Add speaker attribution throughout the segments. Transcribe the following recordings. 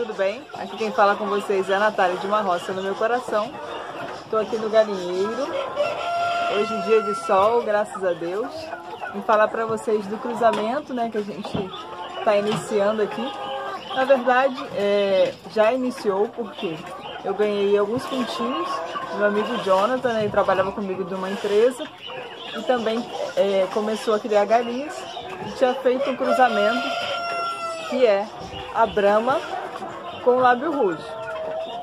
Speaker 1: tudo bem? Aqui quem fala com vocês é a Natália de uma roça no meu coração. Estou aqui no galinheiro. Hoje dia de sol, graças a Deus. Vim falar para vocês do cruzamento, né, que a gente está iniciando aqui. Na verdade, é, já iniciou porque eu ganhei alguns pintinhos do meu amigo Jonathan, né, ele trabalhava comigo de uma empresa e também é, começou a criar galinhas e tinha feito um cruzamento que é a Brahma com o lábio rouge.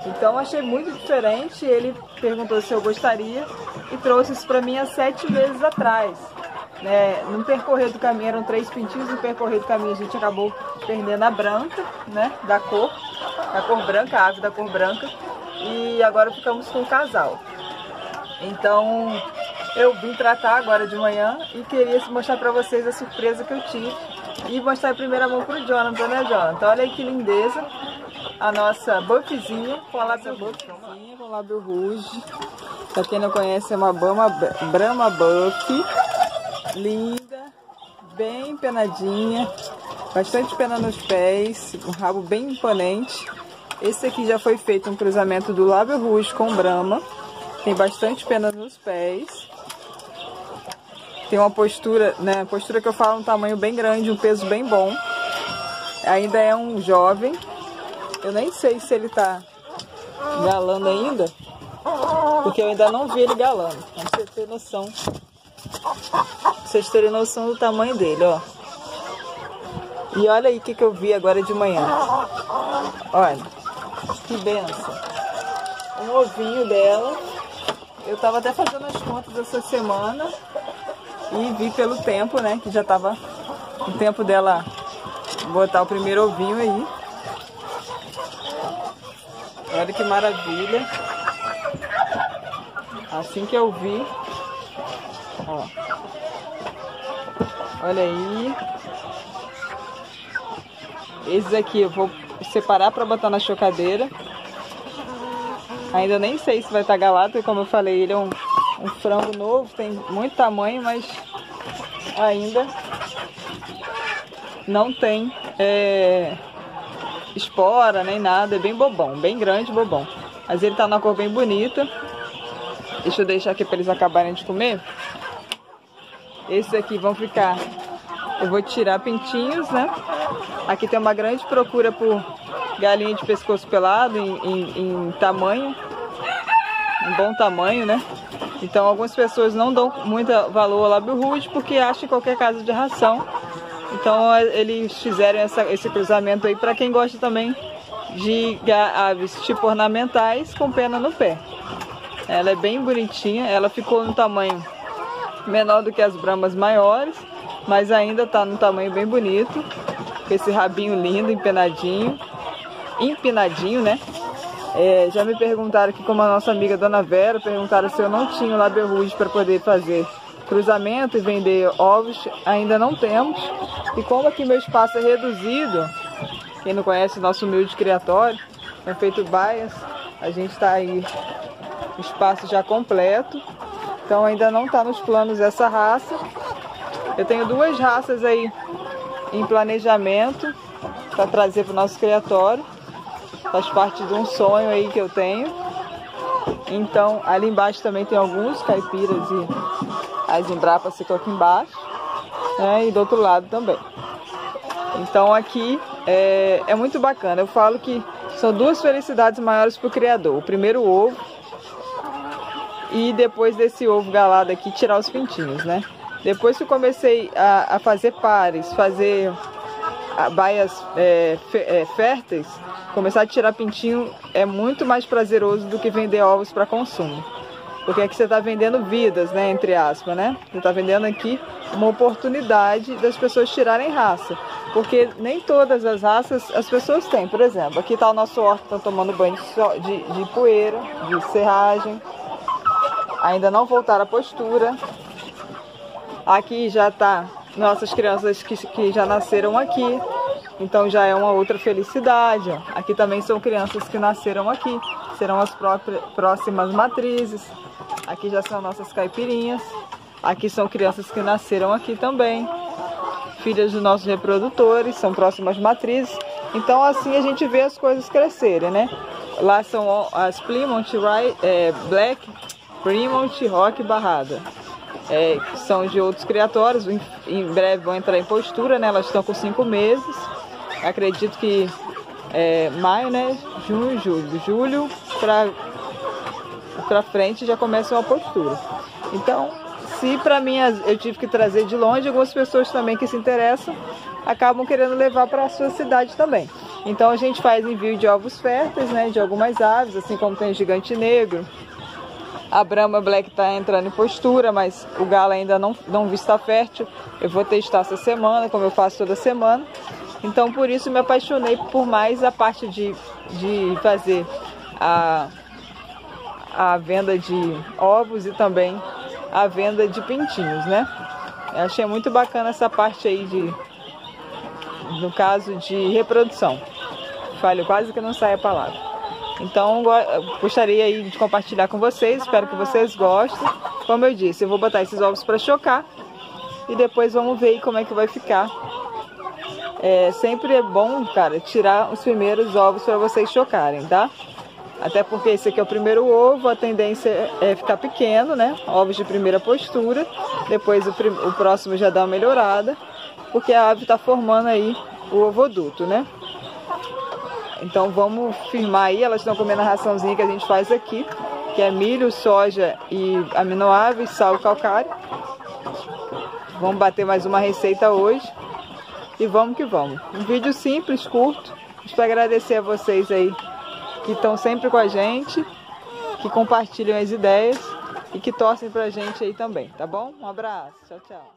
Speaker 1: Então achei muito diferente, ele perguntou se eu gostaria e trouxe isso para mim há sete meses atrás. Né? No percorrer do caminho eram três pintinhos, no percorrer do caminho a gente acabou perdendo a branca, né? Da cor, da cor branca, a ave da cor branca. E agora ficamos com o casal. Então eu vim tratar agora de manhã e queria mostrar para vocês a surpresa que eu tive e mostrar em primeira mão pro Jonathan, né, Jonathan? Olha que lindeza. A nossa buffzinha com a lábio buffzinha, com lábio rouge. Pra quem não conhece, é uma Brahma, Brahma Buff. Linda, bem penadinha. Bastante pena nos pés, um rabo bem imponente. Esse aqui já foi feito um cruzamento do lábio rouge com Brahma. Tem bastante pena nos pés. Tem uma postura, né? Postura que eu falo um tamanho bem grande, um peso bem bom. Ainda é um jovem. Eu nem sei se ele tá galando ainda. Porque eu ainda não vi ele galando. Pra você ter noção. Pra vocês terem noção do tamanho dele, ó. E olha aí o que, que eu vi agora de manhã. Olha. Que benção. Um ovinho dela. Eu tava até fazendo as contas essa semana. E vi pelo tempo, né, que já tava o tempo dela botar o primeiro ovinho aí. Olha que maravilha. Assim que eu vi, ó. Olha aí. Esses aqui eu vou separar para botar na chocadeira. Ainda nem sei se vai estar tá porque como eu falei, ele é um um frango novo, tem muito tamanho, mas ainda não tem é, espora nem nada, é bem bobão, bem grande bobão. Mas ele tá na cor bem bonita. Deixa eu deixar aqui para eles acabarem de comer. Esses aqui vão ficar, eu vou tirar pintinhos, né? Aqui tem uma grande procura por galinha de pescoço pelado em, em, em tamanho, um bom tamanho, né? Então algumas pessoas não dão muito valor ao lábio rude porque acham qualquer casa de ração. Então eles fizeram essa, esse cruzamento aí para quem gosta também de aves tipo ornamentais com pena no pé. Ela é bem bonitinha, ela ficou no tamanho menor do que as bramas maiores, mas ainda está no tamanho bem bonito. Com esse rabinho lindo, empenadinho, empinadinho, né? É, já me perguntaram aqui, como a nossa amiga Dona Vera, perguntaram se eu não tinha o lábio para poder fazer cruzamento e vender ovos. Ainda não temos. E como aqui meu espaço é reduzido, quem não conhece nosso humilde criatório, é feito baias, a gente está aí, espaço já completo. Então ainda não está nos planos essa raça. Eu tenho duas raças aí em planejamento para trazer para o nosso criatório faz parte de um sonho aí que eu tenho. Então, ali embaixo também tem alguns caipiras e as embrapas ficam aqui embaixo, né? E do outro lado também. Então aqui é, é muito bacana. Eu falo que são duas felicidades maiores para o criador. O primeiro ovo e depois desse ovo galado aqui tirar os pintinhos, né? Depois que eu comecei a, a fazer pares, fazer baias é, é, férteis, começar a tirar pintinho é muito mais prazeroso do que vender ovos para consumo. Porque aqui você está vendendo vidas, né, entre aspas, né? Você está vendendo aqui uma oportunidade das pessoas tirarem raça. Porque nem todas as raças as pessoas têm. Por exemplo, aqui está o nosso horto, estão tomando banho de, de poeira, de serragem. Ainda não voltaram à postura. Aqui já está nossas crianças que, que já nasceram aqui. Então já é uma outra felicidade. Aqui também são crianças que nasceram aqui, serão as próprias, próximas matrizes. Aqui já são nossas caipirinhas. Aqui são crianças que nasceram aqui também. Filhas dos nossos reprodutores, são próximas matrizes. Então assim a gente vê as coisas crescerem, né? Lá são as Plymouth é, Black, Plymouth Rock Barrada. É, são de outros criatórios, em, em, breve vão entrar em postura, né? Elas estão com cinco meses. Acredito que é, maio, né? Junho, julho. Julho para para frente já começa uma postura. Então, se para mim eu tive que trazer de longe, algumas pessoas também que se interessam acabam querendo levar para a sua cidade também. Então a gente faz envio de ovos férteis, né, de algumas aves, assim como tem o gigante negro. A Brahma Black está entrando em postura, mas o galo ainda não, não está fértil. Eu vou testar essa semana, como eu faço toda semana. Então por isso me apaixonei por mais a parte de, de fazer a, a venda de ovos e também a venda de pintinhos, né? Eu achei muito bacana essa parte aí de, no caso de reprodução. Falho quase que não sai a palavra. Então, gostaria aí de compartilhar com vocês, espero que vocês gostem. Como eu disse, eu vou botar esses ovos para chocar e depois vamos ver como é que vai ficar. É, sempre é bom, cara, tirar os primeiros ovos para vocês chocarem, tá? Até porque esse aqui é o primeiro ovo, a tendência é ficar pequeno, né? Ovos de primeira postura. Depois o, o próximo já dá uma melhorada, porque a ave está formando aí o ovoduto, né? Então vamos firmar aí, elas estão comendo a raçãozinha que a gente faz aqui, que é milho, soja e aminoáveis, sal e calcário. Vamos bater mais uma receita hoje. E vamos que vamos. Um vídeo simples, curto. Para agradecer a vocês aí que estão sempre com a gente, que compartilham as ideias e que torcem pra gente aí também, tá bom? Um abraço, tchau, tchau.